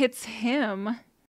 it's him.